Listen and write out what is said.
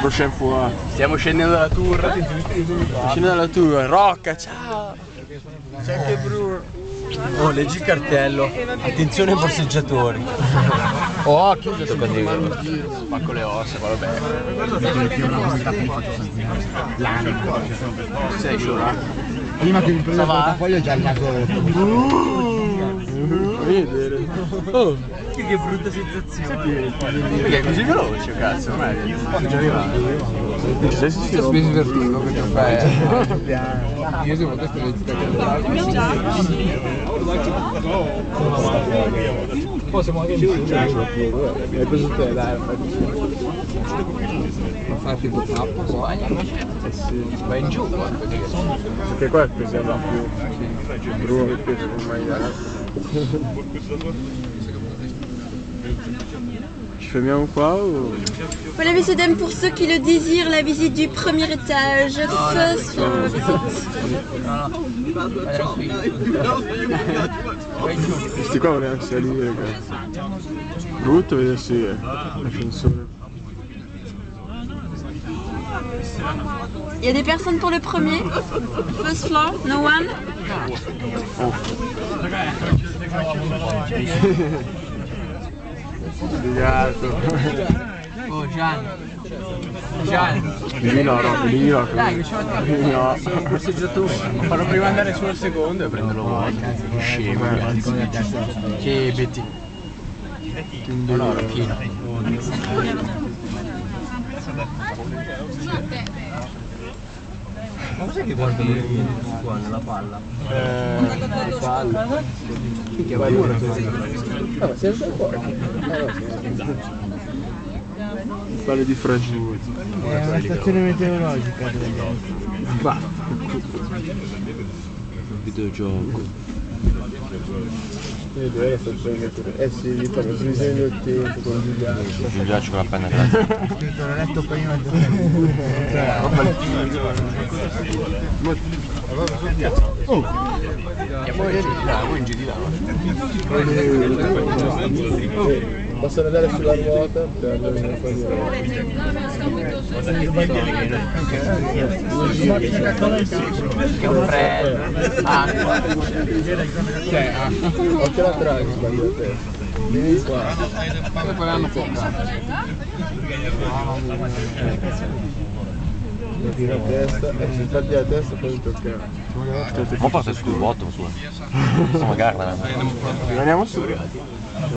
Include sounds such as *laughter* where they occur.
prochaine fois. Stiamo scendendo dalla tour. Scendendo dalla tour. Rocca, ciao. C'è anche Bruno. Oh, leggi il cartello. Attenzione ai borseggiatori. *laughs* Oh, chiuso Spacco le ossa, ma vabbè. Sei sciolo? Prima che mi prendo il portafoglio è già andato Vedere. Oh, Che brutta sensazione. Perché è così veloce, cazzo? Non è che già arrivato. non ci sei sentito? Spesi per tutto perché fai. Io devo testare Poi siamo anche giù. Hai preso te, dai. Ma fai tipo tappa poi. Eh sì. Vai in giù guarda. Perché qua pesiamo più. Bruno che pesa Je fais bien ou quoi. Voilà, messieurs, dames, pour ceux qui le désirent, la visite du premier étage, ce soir. C'était quoi, voilà, c'est allé, Brut, c'est. Il y a des personnes pour le premier First floor, no one. Oh. *laughs* Sbrigato. Oh Gianni. Gianni. No, no, lì no. Dai, che c'ho la Lì no. borseggiatore. Farò prima andare su al secondo e prenderlo vuoto. Che scemo. Che Betty. No, no, Ma cos'è che guardi qua nella palla? Eh, Palla. che vai ora. Ah, ma sei andato fuori? Palle di fragiuli. È una stazione meteorologica. Va. Videogioco. Eh sì, lì parlo svisendo il tempo con il ghiaccio. Giuliaccio con la penna grazie. L'ho letto prima Oh, E poi in giù di là, di possono andare sulla ruota per andare nella Che un freddo, acqua. Cioè, occhio la trave, sbaglio te. Vieni qua. Poi l'hanno portato. Metti la testa, e se tagli la testa poi tocca. Ma porta su il botto, su. Insomma, guarda. Rimaniamo su.